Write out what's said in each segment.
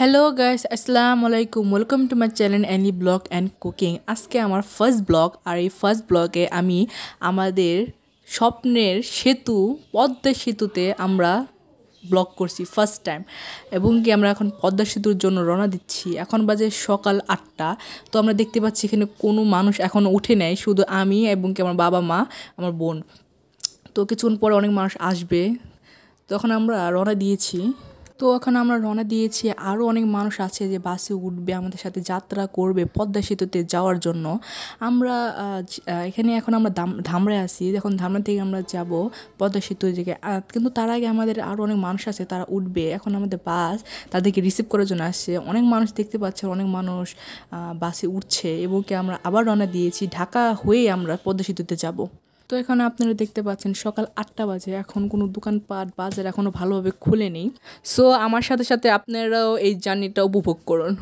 Hello guys আসসালামু আলাইকুম welcome to my channel Annie blog and cooking আজকে আমার ফার্স্ট ব্লগ আর এই ফার্স্ট ব্লগে আমি আমাদের স্বপ্নের সেতু, পদ্মা সেতুতে আমরা ব্লগ করছি ফার্স্ট টাইম এবং কি আমরা এখন পদ্মা সেতুর জন্য রওনা দিচ্ছি। এখন বাজে সকাল আটটা। তো আমরা দেখতে পাচ্ছি এখানে কোনো মানুষ এখন উঠে নেয় শুধু আমি এবং কি আমার বাবা, মা, আমার বোন। তো কিছুক্ষণ পরে অনেক মানুষ আসবে। তখন আমরা রওনা দিয়েছি। তো এখন আমরা রওনা দিয়েছি। আরও অনেক মানুষ আছে যে বাসে উঠবে আমাদের সাথে যাত্রা করবে পদ্মা সেতুতে যাওয়ার জন্য। আমরা এখানে এখন আমরা ধাম- ধামরায় আছি। এখন ধামরা থেকে আমরা যাব পদ্মা সেতু আহ, কিন্তু তার আগে আমাদের আরও অনেক মানুষ আছে তারা উঠবে। এখন আমাদের বাস তাদেরকে রিসিভ করার জন্য আসছে। অনেক মানুষ দেখতে পাচ্ছে অনেক মানুষ বাসে উঠছে এবং কি আমরা আবার রওনা দিয়েছি। ঢাকা হয়ে আমরা পদ্মা সেতুতে যাব। তো এখানে আপনারা দেখতে পাচ্ছেন সকাল আটটা বাজে এখন কোনো দোকানপাট বাজার এখনও ভালোভাবে খুলে নেই। সো আমার সাথে সাথে আপনারাও এই জার্নিটা উপভোগ করুন।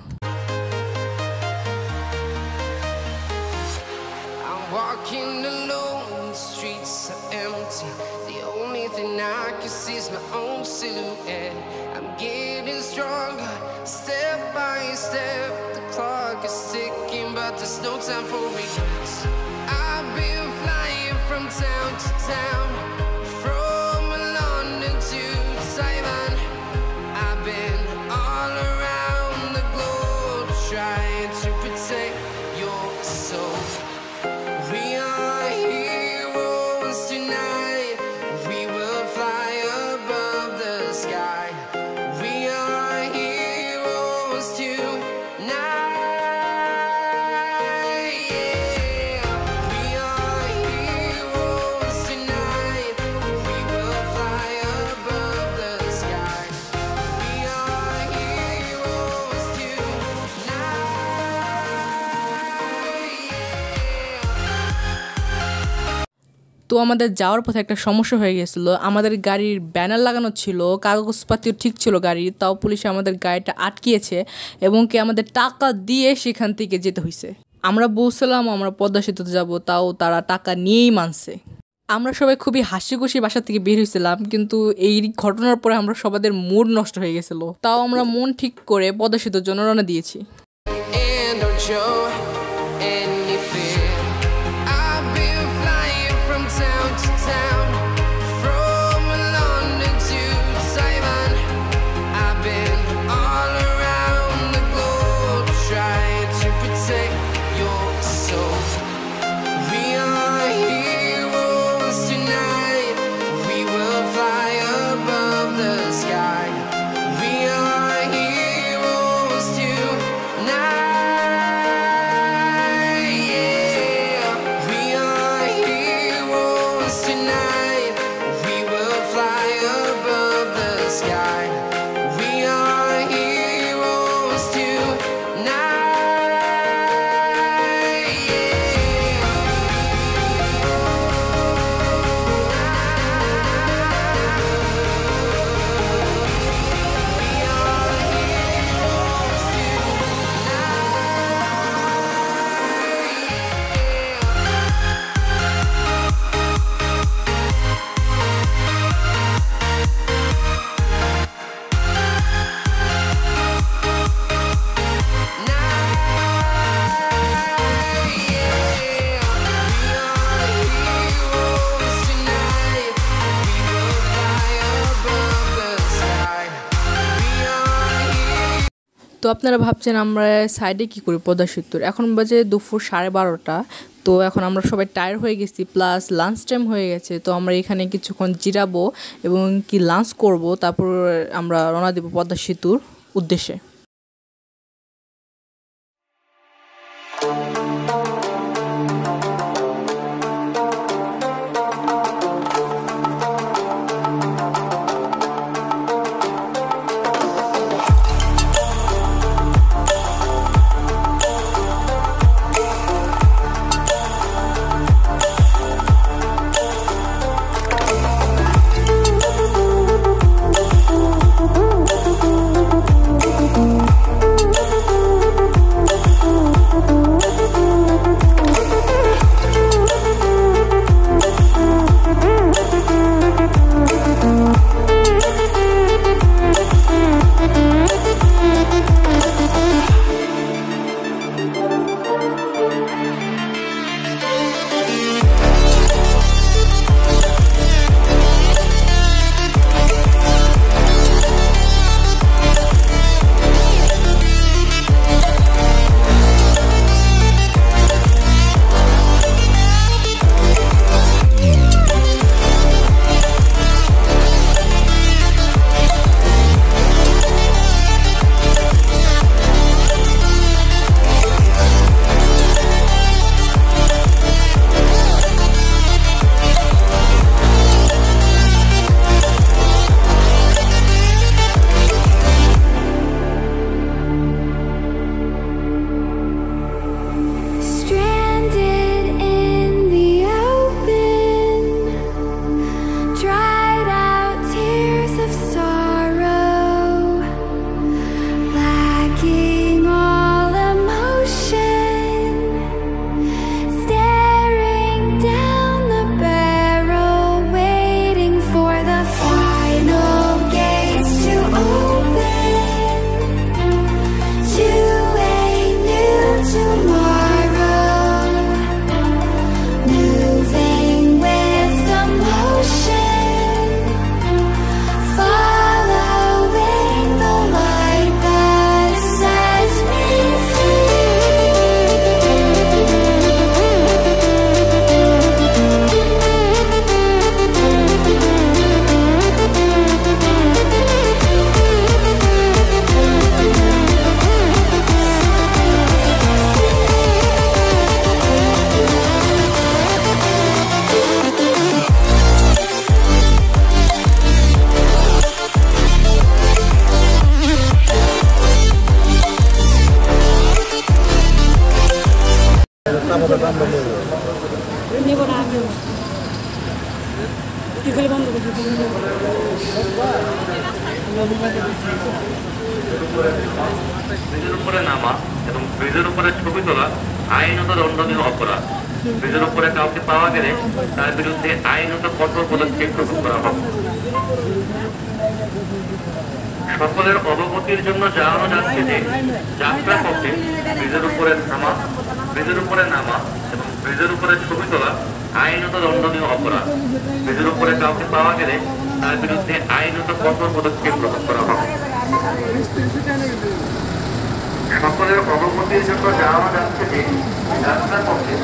Step by step, the clock is ticking, but there's no time for me. Town to town, তো আমাদের যাওয়ার পথে একটা সমস্যা হয়ে গেছিল। আমাদের গাড়ির ব্যানার লাগানো ছিল কাগজপাতিও ঠিক ছিল গাড়ির, তাও পুলিশে আমাদের গাড়িটা আটকিয়েছে এবং কি আমাদের টাকা দিয়ে সেখান থেকে যেতে হয়েছে আমরা বলছিলাম, আমরা পদ্মা সেতুতে যাব, তাও তারা টাকা নিয়েই মানছে। আমরা সবাই খুবই হাসি খুশি বাসা থেকে বের হয়েছিলাম কিন্তু এই ঘটনার পরে আমরা সবাদের মুড নষ্ট হয়ে গেছিল। তাও আমরা মন ঠিক করে পদ্মা সেতুর জন্য রওনা দিয়েছি। তো আপনারা ভাবছেন আমরা সাইডে কি করি পদ্মা সেতুর? এখন বাজে দুপুর সাড়ে বারোটা, তো এখন আমরা সবাই টায়ার হয়ে গেছি প্লাস লাঞ্চ টাইম হয়ে গেছে, তো আমরা এখানে কিছুক্ষণ জিরাবো এবং কি লাঞ্চ করব, তারপর আমরা রওনা দেবো পদ্মা সেতুর উদ্দেশ্যে। অবগতির জন্য জানানো যাচ্ছে যে যাত্রা পথে ব্রিজের উপরে নামা, ব্রিজের উপরে নামা এবং ব্রিজের উপরে ছবি তোলা আইনত দণ্ডনীয় অপরাধ। ব্রিজের উপরে কাউকে পাওয়া গেলে তার বিরুদ্ধে আইনত কঠোর পদক্ষেপ গ্রহণ করা হবে। সকলের অবগতির জন্য জানানো যাচ্ছে যে যাত্রা পথে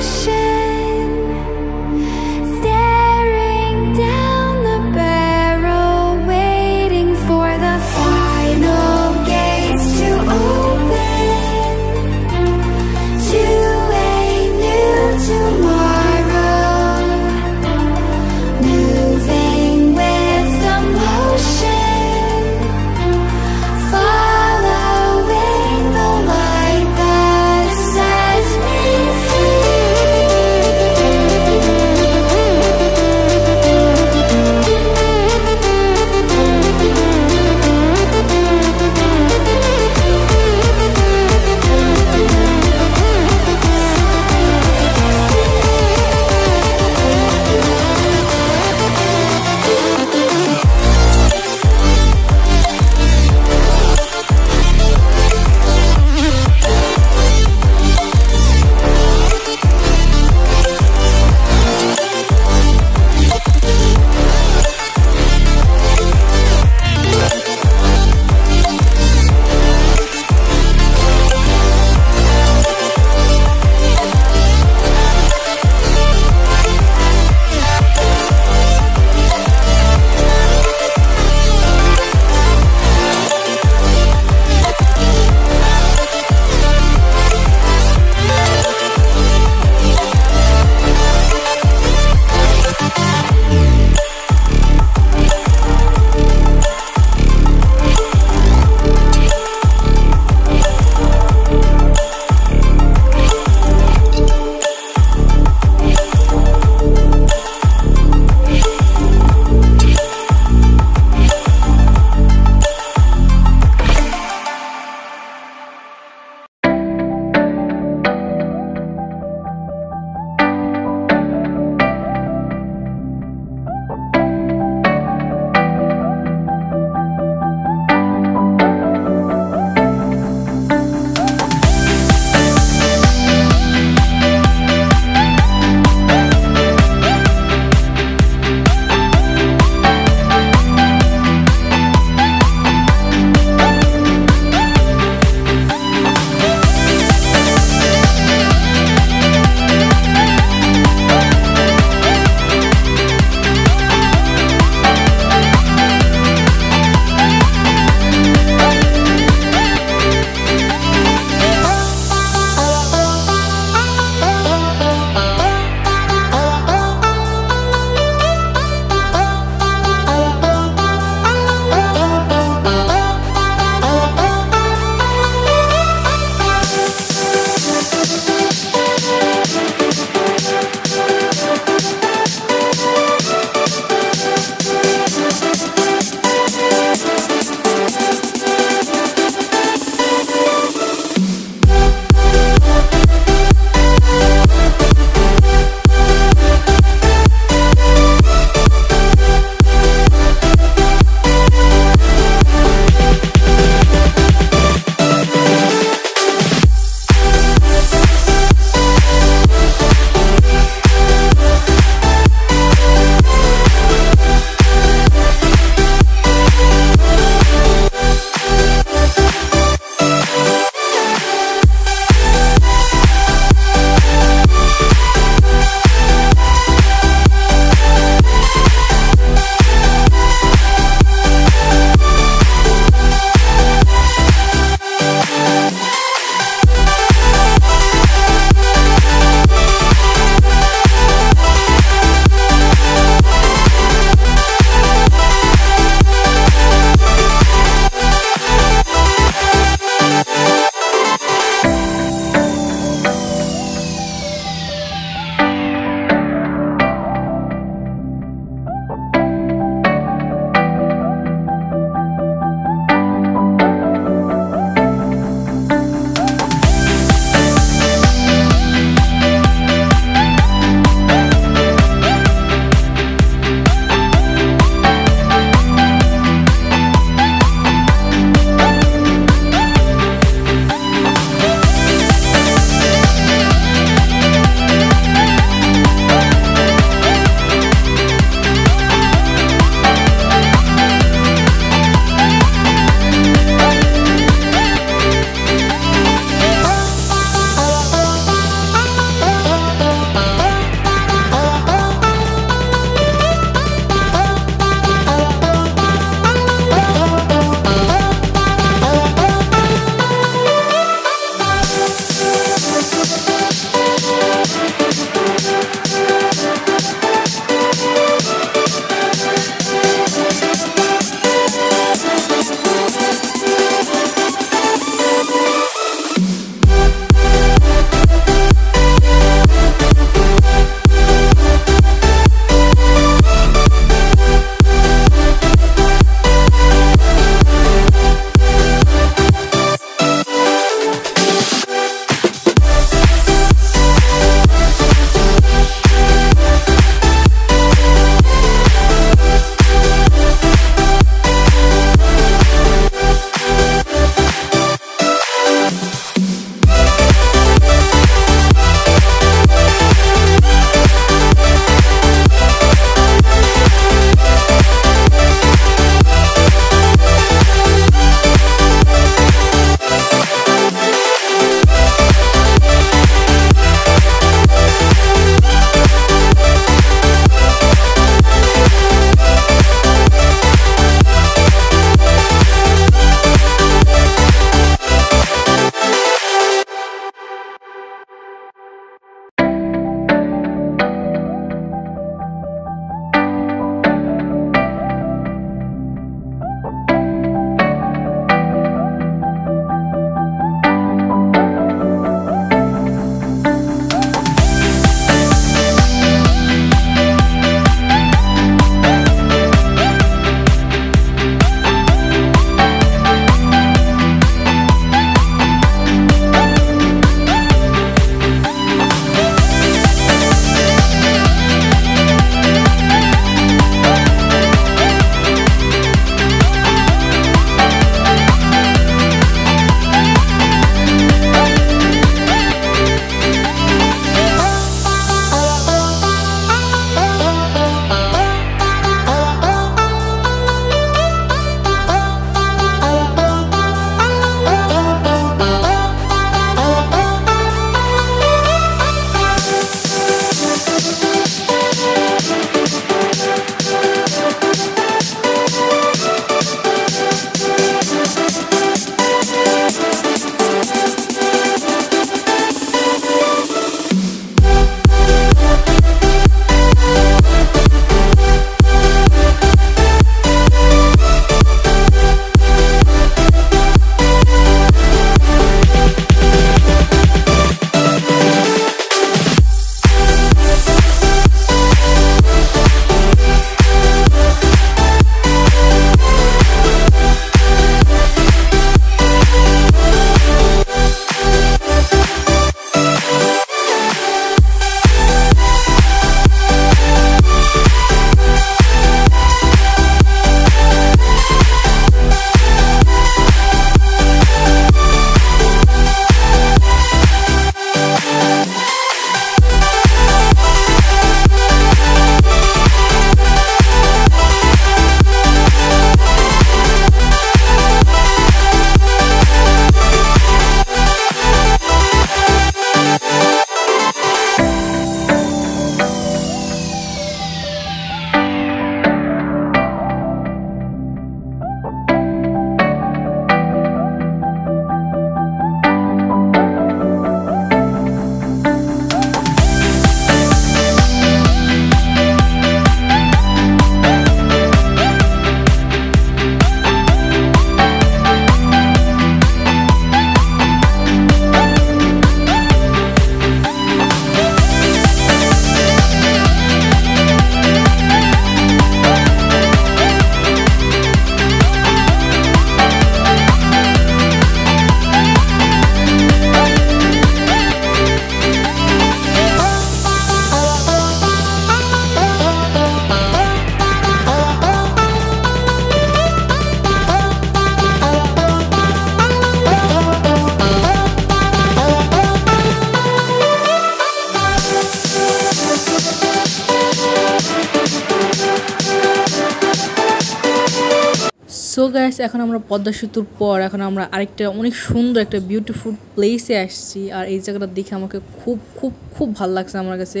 সো গাইস এখন আমরা পদ্মা সেতুর পর, এখন আমরা আরেকটা অনেক সুন্দর একটা বিউটিফুল প্লেসে আসছি। আর এই জায়গাটা দেখে আমাকে খুব খুব খুব ভালো লাগছে আমার কাছে।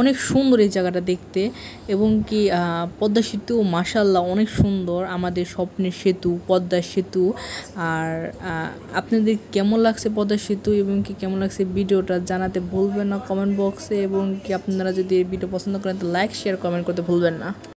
অনেক সুন্দর এই জায়গাটা দেখতে। এবং কি পদ্মা সেতু মাসাল্লাহ অনেক সুন্দর। আমাদের স্বপ্নের সেতু, পদ্মা সেতু। আর আপনাদের কেমন লাগছে পদ্মা সেতু? এবং কি কেমন লাগছে ভিডিওটা জানাতে ভুলবেন না কমেন্ট বক্সে এবং কি আপনারা যদি ভিডিও পছন্দ করেন, তো লাইক শেয়ার কমেন্ট করতে ভুলবেন না।